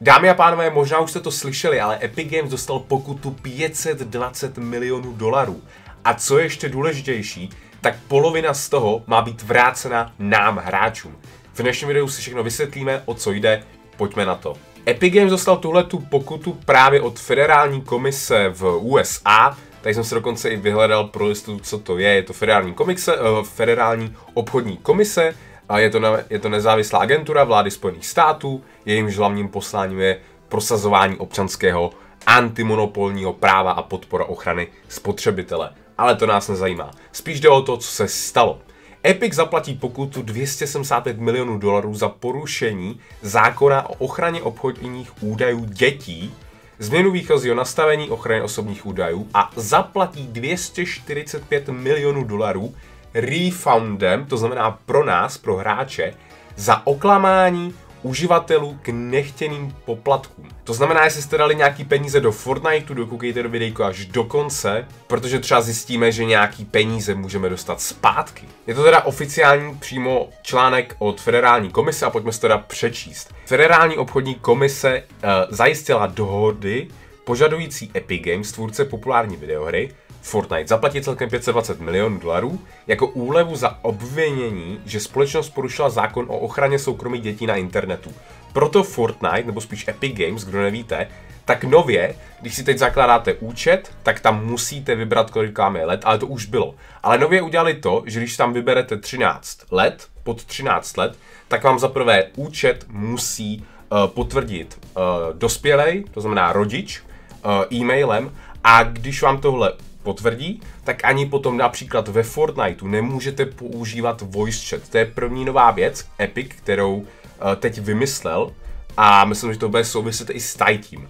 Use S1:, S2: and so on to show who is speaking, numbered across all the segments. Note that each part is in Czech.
S1: Dámy a pánové, možná už jste to slyšeli, ale Epic Games dostal pokutu 520 milionů dolarů. A co je ještě důležitější, tak polovina z toho má být vrácena nám, hráčům. V dnešním videu si všechno vysvětlíme, o co jde, pojďme na to. Epic Games dostal tuhle tu pokutu právě od federální komise v USA, Tady jsem se dokonce i vyhledal pro listu, co to je. Je to federální, komise, uh, federální obchodní komise, a je to, na, je to nezávislá agentura vlády Spojených států, jejímž hlavním posláním je prosazování občanského antimonopolního práva a podpora ochrany spotřebitele. Ale to nás nezajímá. Spíš jde o to, co se stalo. Epic zaplatí pokutu 275 milionů dolarů za porušení zákona o ochraně obchodních údajů dětí, změnu výchozího nastavení ochrany osobních údajů a zaplatí 245 milionů dolarů refundem, to znamená pro nás, pro hráče, za oklamání uživatelů k nechtěným poplatkům. To znamená, jestli jste dali nějaký peníze do Fortniteu, dokoukejte do videjko až do konce, protože třeba zjistíme, že nějaký peníze můžeme dostat zpátky. Je to teda oficiální přímo článek od Federální komise a pojďme to teda přečíst. Federální obchodní komise uh, zajistila dohody požadující Epic Games, tvůrce populární videohry, Fortnite zaplatí celkem 520 milionů dolarů jako úlevu za obvinění, že společnost porušila zákon o ochraně soukromí dětí na internetu. Proto Fortnite, nebo spíš Epic Games, kdo nevíte, tak nově, když si teď zakládáte účet, tak tam musíte vybrat, kolik vám je let, ale to už bylo. Ale nově udělali to, že když tam vyberete 13 let, pod 13 let, tak vám za prvé účet musí uh, potvrdit uh, dospělej, to znamená rodič, uh, e-mailem, a když vám tohle potvrdí, tak ani potom například ve Fortniteu nemůžete používat voice chat. To je první nová věc, Epic, kterou uh, teď vymyslel a myslím, že to bude souviset i s tím.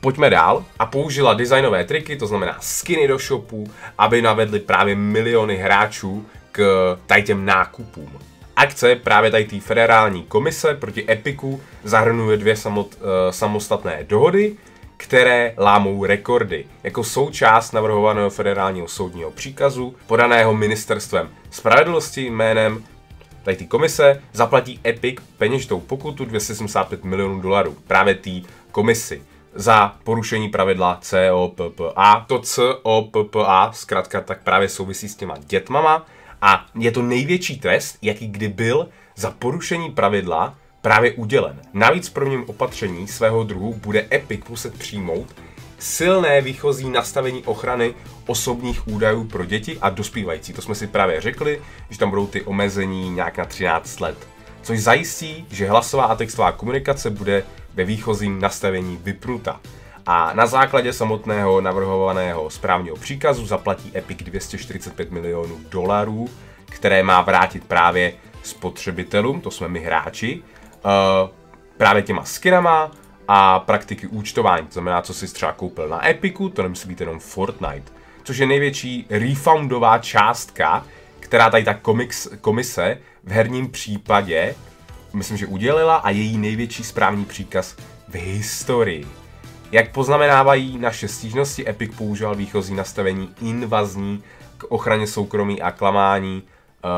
S1: Pojďme dál a použila designové triky, to znamená skiny do shopu, aby navedli právě miliony hráčů k tady nákupům. Akce právě tady té federální komise proti Epiku zahrnuje dvě samot, uh, samostatné dohody, které lámou rekordy, jako součást navrhovaného federálního soudního příkazu, podaného ministerstvem spravedlnosti jménem tady té komise, zaplatí Epic peněžitou pokutu 275 milionů dolarů právě té komisi za porušení pravidla COPPA. To COPPA zkrátka tak právě souvisí s těma dětmama a je to největší trest, jaký kdy byl za porušení pravidla právě udělen. Navíc pro něm opatření svého druhu bude Epic muset přijmout silné výchozí nastavení ochrany osobních údajů pro děti a dospívající. To jsme si právě řekli, že tam budou ty omezení nějak na 13 let. Což zajistí, že hlasová a textová komunikace bude ve výchozím nastavení vypnuta. A na základě samotného navrhovaného správního příkazu zaplatí Epic 245 milionů dolarů, které má vrátit právě spotřebitelům, to jsme my hráči, právě těma skinama a praktiky účtování. To znamená, co si třeba koupil na Epiku, to nemusí být jenom Fortnite. Což je největší refoundová částka, která tady ta komiks, komise v herním případě, myslím, že udělila a její největší správní příkaz v historii. Jak poznamenávají naše stížnosti, Epic používal výchozí nastavení invazní k ochraně soukromí a klamání uh,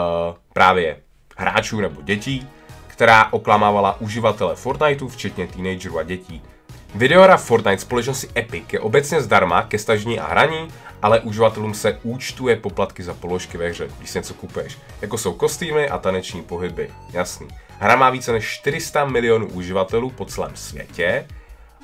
S1: právě hráčů nebo dětí, která oklamávala uživatele Fortniteu, včetně teenagerů a dětí. Videohra Fortnite společnosti Epic je obecně zdarma ke stažení a hraní, ale uživatelům se účtuje poplatky za položky ve hře, když si něco kupuješ, jako jsou kostýmy a taneční pohyby, jasný. Hra má více než 400 milionů uživatelů po celém světě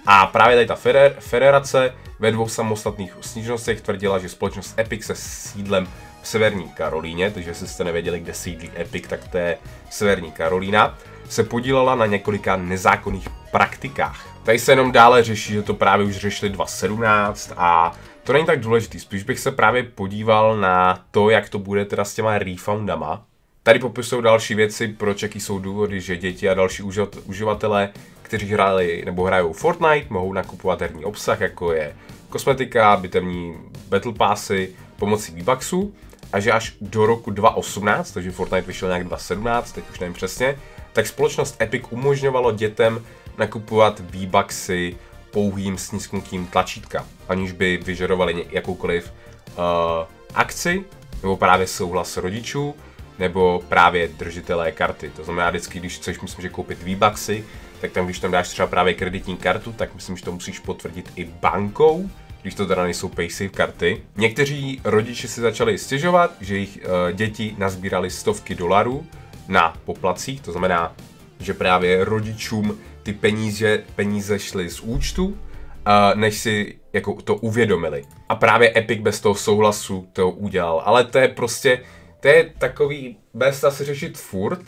S1: a právě tady ta federace ve dvou samostatných snížnostech tvrdila, že společnost Epic se sídlem v Severní Karolíně, takže jestli jste nevěděli, kde sídlí Epic, tak to je Severní Karolína, se podílela na několika nezákonných praktikách. Tady se jenom dále řeší, že to právě už řešili 2017 a to není tak důležitý, spíš bych se právě podíval na to, jak to bude teda s těma refundama. Tady popisují další věci, proč jaký jsou důvody, že děti a další uživatelé, kteří hráli nebo hrajou Fortnite, mohou nakupovat herní obsah, jako je kosmetika, bitevní battle passy, pomocí V-Bucksů a že až do roku 2018, takže Fortnite vyšel nějak 2017, teď už nevím přesně, tak společnost Epic umožňovalo dětem nakupovat V-Bucksy pouhým snisknutím tlačítka, aniž by vyžadovali jakoukoliv uh, akci nebo právě souhlas rodičů, nebo právě držitelé karty. To znamená, vždycky, když chceš, myslím, že koupit V-Bucksy, tak tam, když tam dáš třeba právě kreditní kartu, tak myslím, že to musíš potvrdit i bankou, když to teda nejsou paysafe karty. Někteří rodiče si začali stěžovat, že jejich uh, děti nazbírali stovky dolarů na poplacích, to znamená, že právě rodičům ty peníze, peníze šly z účtu, uh, než si jako to uvědomili. A právě Epic bez toho souhlasu to udělal. Ale to je prostě, to je takový, bez se řešit furt,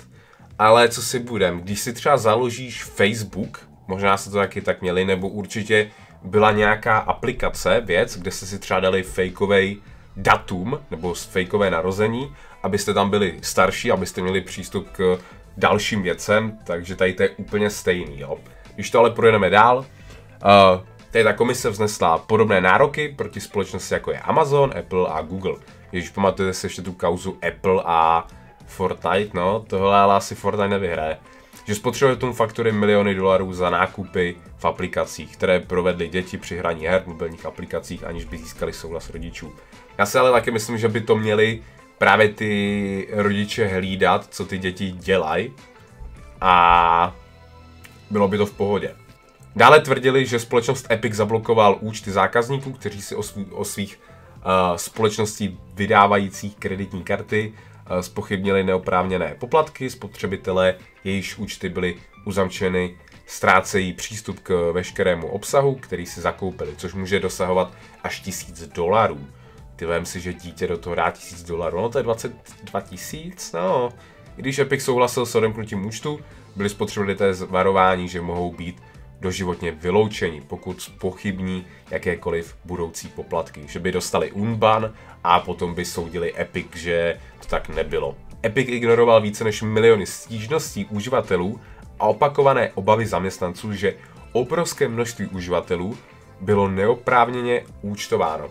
S1: ale co si budem, když si třeba založíš Facebook, možná se to taky tak měli, nebo určitě byla nějaká aplikace, věc, kde jste si třeba dali fakeový datum, nebo fakeové narození, abyste tam byli starší, abyste měli přístup k dalším věcem, takže tady to je úplně stejný, jo. Když to ale projedeme dál, uh, tady ta komise vznesla podobné nároky proti společnosti jako je Amazon, Apple a Google. Když pamatujete si ještě tu kauzu Apple a Fortnite, no, tohle ale asi Fortnite nevyhraje. Že spotřebuje tomu faktory miliony dolarů za nákupy v aplikacích, které provedly děti při hraní her v mobilních aplikacích, aniž by získali souhlas rodičů. Já si ale taky myslím, že by to měli právě ty rodiče hlídat, co ty děti dělají a bylo by to v pohodě. Dále tvrdili, že společnost Epic zablokoval účty zákazníků, kteří si o, svý, o svých uh, společností vydávajících kreditní karty spochybnili neoprávněné poplatky, spotřebitelé, jejichž účty byly uzamčeny, ztrácejí přístup k veškerému obsahu, který si zakoupili, což může dosahovat až tisíc dolarů. Ty vem si, že dítě do toho dá tisíc dolarů, no to je 22 tisíc, no. I když Epic souhlasil s odemknutím účtu, byli spotřebitelé varování, že mohou být doživotně vyloučeni, pokud pochybní jakékoliv budoucí poplatky, že by dostali unban a potom by soudili Epic, že to tak nebylo. Epic ignoroval více než miliony stížností uživatelů a opakované obavy zaměstnanců, že obrovské množství uživatelů bylo neoprávněně účtováno.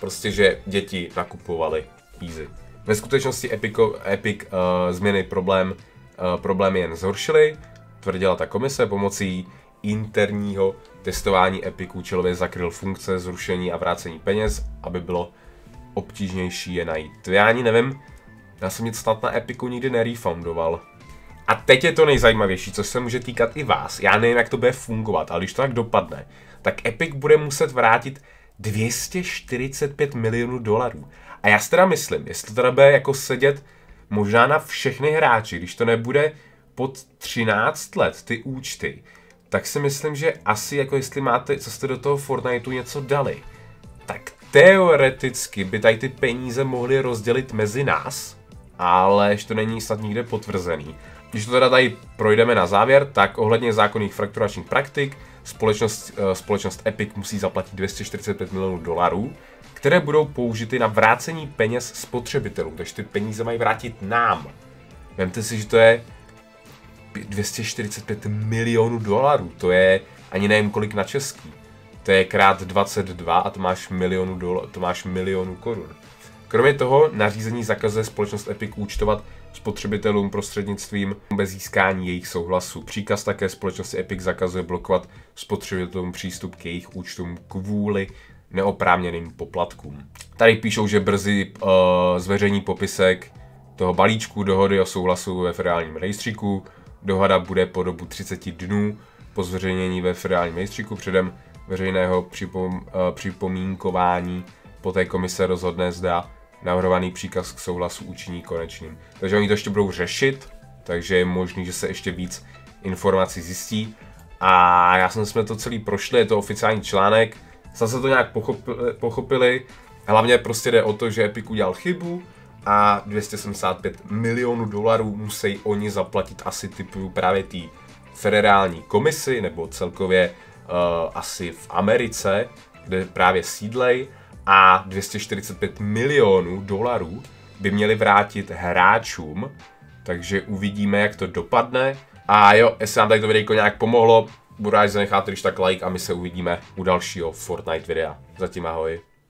S1: Prostě, že děti nakupovali easy. Ve skutečnosti Epico, Epic uh, změny problém, uh, problémy jen zhoršily, tvrdila ta komise pomocí interního testování Epiku účelově zakryl funkce zrušení a vrácení peněz, aby bylo obtížnější je najít. Já ani nevím, já jsem nic snad na Epiku nikdy nerefundoval. A teď je to nejzajímavější, co se může týkat i vás. Já nevím, jak to bude fungovat, ale když to tak dopadne, tak Epic bude muset vrátit 245 milionů dolarů. A já si teda myslím, jestli to teda bude jako sedět možná na všechny hráči, když to nebude pod 13 let ty účty, tak si myslím, že asi jako jestli máte, co jste do toho Fortniteu něco dali, tak teoreticky by tady ty peníze mohly rozdělit mezi nás, ale ještě to není snad nikde potvrzený. Když to teda tady projdeme na závěr, tak ohledně zákonných frakturačních praktik společnost, uh, společnost Epic musí zaplatit 245 milionů dolarů, které budou použity na vrácení peněz spotřebitelům, takže ty peníze mají vrátit nám. Vemte si, že to je 245 milionů dolarů, to je ani nevím kolik na český. To je krát 22 a to máš milionu, dola, to máš milionu korun. Kromě toho nařízení zakazuje společnost Epic účtovat spotřebitelům prostřednictvím bez získání jejich souhlasu. Příkaz také společnosti Epic zakazuje blokovat spotřebitelům přístup k jejich účtům kvůli neoprávněným poplatkům. Tady píšou, že brzy uh, zveřejní popisek toho balíčku dohody o souhlasu ve federálním rejstříku. Dohoda bude po dobu 30 dnů po zveřejnění ve federálním rejstříku předem veřejného připom, uh, připomínkování. Poté komise rozhodne, zda navrhovaný příkaz k souhlasu učiní konečným. Takže oni to ještě budou řešit, takže je možný, že se ještě víc informací zjistí. A já jsem jsme to celý prošli, je to oficiální článek, snad se to nějak pochopili, pochopili. Hlavně prostě jde o to, že Epic udělal chybu a 275 milionů dolarů musí oni zaplatit asi typu právě té federální komisi, nebo celkově uh, asi v Americe, kde právě sídlej a 245 milionů dolarů by měli vrátit hráčům, takže uvidíme, jak to dopadne. A jo, jestli nám tady to videjko nějak pomohlo, budu rád, že zanecháte když tak like a my se uvidíme u dalšího Fortnite videa. Zatím ahoj.